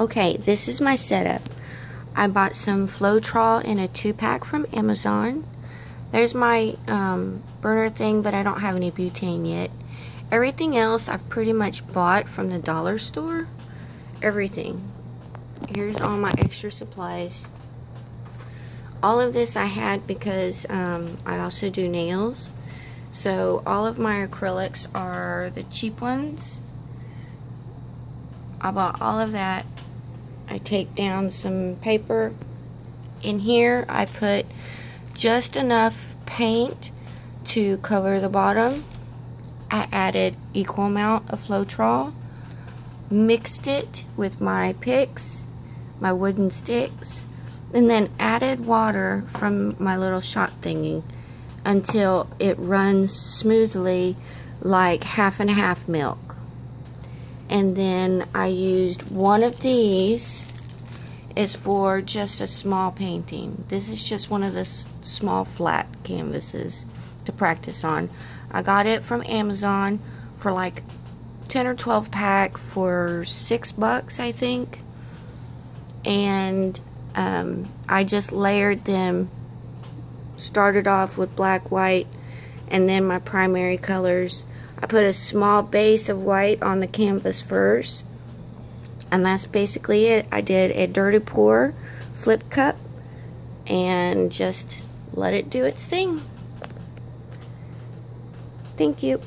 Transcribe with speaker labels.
Speaker 1: Okay, this is my setup. I bought some Floetrol in a two pack from Amazon. There's my um, burner thing, but I don't have any butane yet. Everything else I've pretty much bought from the dollar store. Everything. Here's all my extra supplies. All of this I had because um, I also do nails. So all of my acrylics are the cheap ones. I bought all of that. I take down some paper. In here I put just enough paint to cover the bottom. I added equal amount of Floetrol, mixed it with my picks, my wooden sticks, and then added water from my little shot thingy until it runs smoothly like half and half milk. And then I used one of these is for just a small painting. This is just one of the small flat canvases to practice on. I got it from Amazon for like 10 or 12 pack for 6 bucks I think. And um, I just layered them started off with black white and then my primary colors I put a small base of white on the canvas first and that's basically it. I did a dirty pour flip cup and just let it do its thing. Thank you